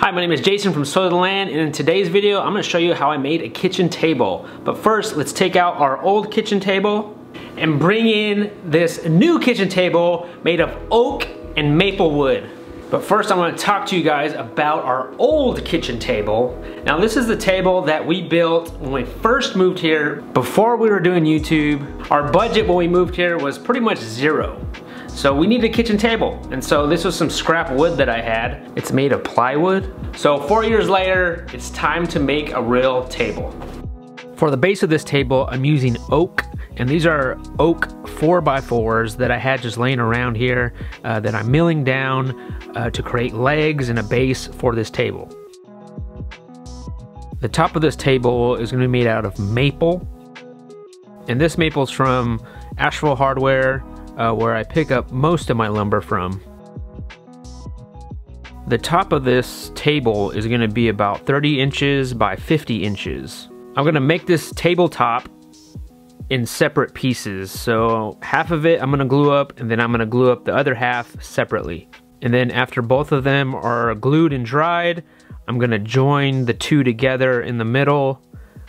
Hi, my name is Jason from Sow the Land, and in today's video, I'm gonna show you how I made a kitchen table. But first, let's take out our old kitchen table and bring in this new kitchen table made of oak and maple wood. But first, I'm gonna talk to you guys about our old kitchen table. Now, this is the table that we built when we first moved here, before we were doing YouTube. Our budget when we moved here was pretty much zero. So we need a kitchen table. And so this was some scrap wood that I had. It's made of plywood. So four years later, it's time to make a real table. For the base of this table, I'm using oak, and these are oak 4x4s that I had just laying around here uh, that I'm milling down uh, to create legs and a base for this table. The top of this table is going to be made out of maple, and this maple is from Asheville Hardware uh, where I pick up most of my lumber from. The top of this table is going to be about 30 inches by 50 inches. I'm going to make this tabletop in separate pieces. So half of it I'm going to glue up and then I'm going to glue up the other half separately. And then after both of them are glued and dried, I'm going to join the two together in the middle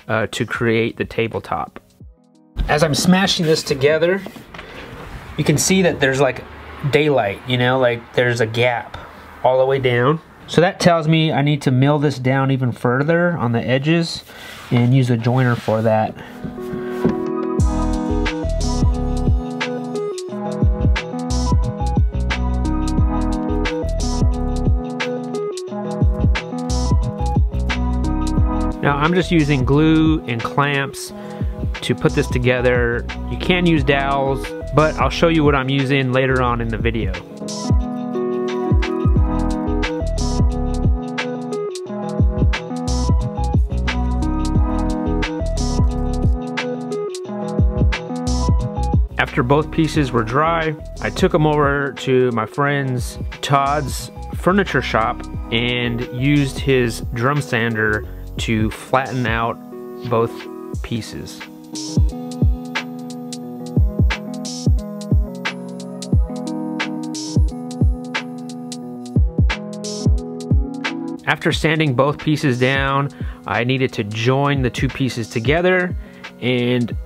uh, to create the tabletop. As I'm smashing this together, you can see that there's like daylight, you know, like there's a gap all the way down. So that tells me I need to mill this down even further on the edges and use a joiner for that. Now I'm just using glue and clamps to put this together. You can use dowels, but I'll show you what I'm using later on in the video. After both pieces were dry, I took them over to my friend's Todd's furniture shop and used his drum sander to flatten out both pieces. After sanding both pieces down, I needed to join the two pieces together and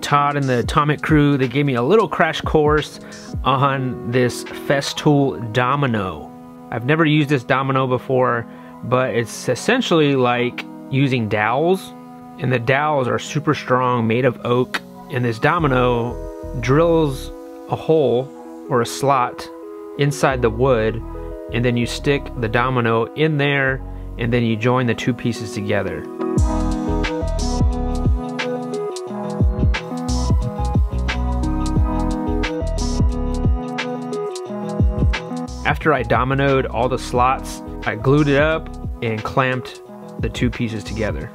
Todd and the Atomic crew, they gave me a little crash course on this Festool domino. I've never used this domino before, but it's essentially like using dowels and the dowels are super strong, made of oak, and this domino drills a hole or a slot inside the wood and then you stick the domino in there and then you join the two pieces together. After I dominoed all the slots, I glued it up and clamped the two pieces together.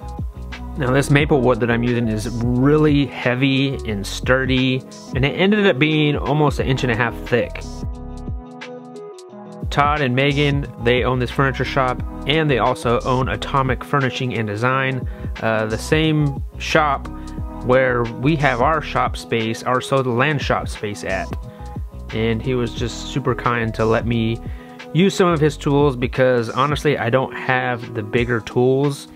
Now this maple wood that I'm using is really heavy and sturdy and it ended up being almost an inch and a half thick. Todd and Megan, they own this furniture shop and they also own Atomic Furnishing and Design, uh, the same shop where we have our shop space, our Sow the Land shop space at. And he was just super kind to let me use some of his tools because honestly, I don't have the bigger tools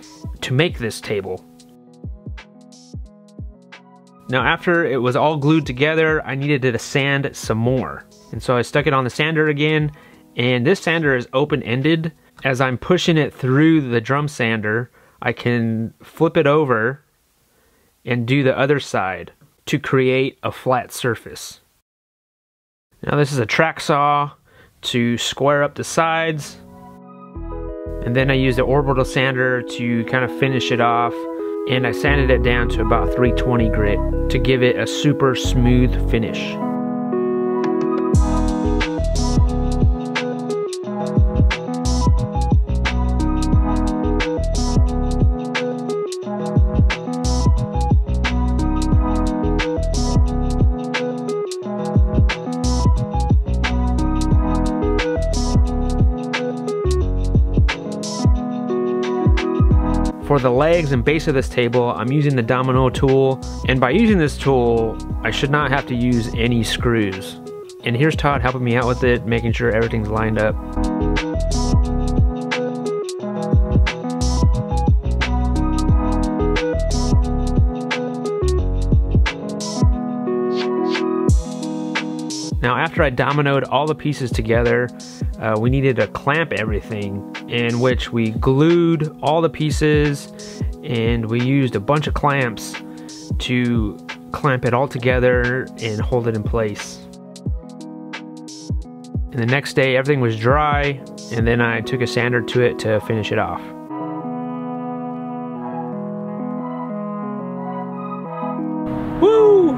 to make this table. Now after it was all glued together, I needed to sand some more. And so I stuck it on the sander again and this sander is open-ended. As I'm pushing it through the drum sander, I can flip it over and do the other side to create a flat surface. Now this is a track saw to square up the sides. And then I use the orbital sander to kind of finish it off. And I sanded it down to about 320 grit to give it a super smooth finish. For the legs and base of this table, I'm using the domino tool, and by using this tool, I should not have to use any screws. And here's Todd helping me out with it, making sure everything's lined up. Now after I dominoed all the pieces together, uh, we needed to clamp everything in which we glued all the pieces and we used a bunch of clamps to clamp it all together and hold it in place. And the next day everything was dry and then I took a sander to it to finish it off. Woo!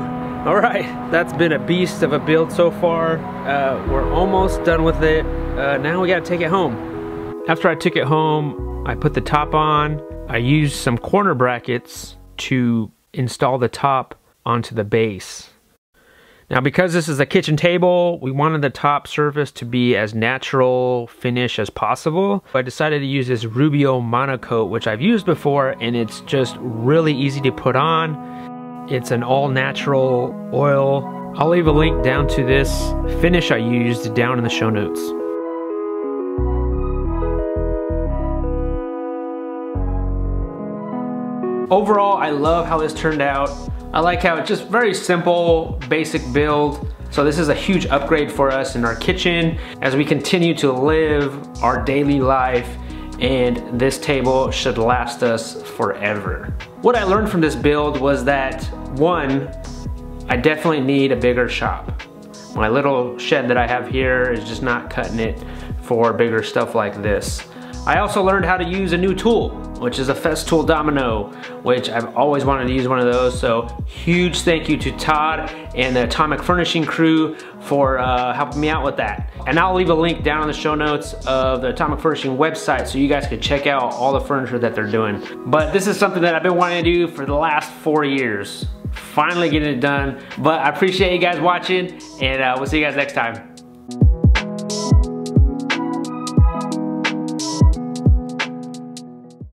All right, that's been a beast of a build so far. Uh, we're almost done with it. Uh, now we gotta take it home. After I took it home, I put the top on. I used some corner brackets to install the top onto the base. Now because this is a kitchen table, we wanted the top surface to be as natural finish as possible. I decided to use this Rubio Monocoat, which I've used before, and it's just really easy to put on. It's an all natural oil. I'll leave a link down to this finish I used down in the show notes. Overall, I love how this turned out. I like how it's just very simple, basic build. So this is a huge upgrade for us in our kitchen as we continue to live our daily life and this table should last us forever. What I learned from this build was that one, I definitely need a bigger shop. My little shed that I have here is just not cutting it for bigger stuff like this. I also learned how to use a new tool which is a Festool Domino, which I've always wanted to use one of those. So huge thank you to Todd and the Atomic Furnishing crew for uh, helping me out with that. And I'll leave a link down in the show notes of the Atomic Furnishing website so you guys can check out all the furniture that they're doing. But this is something that I've been wanting to do for the last four years. Finally getting it done. But I appreciate you guys watching and uh, we'll see you guys next time.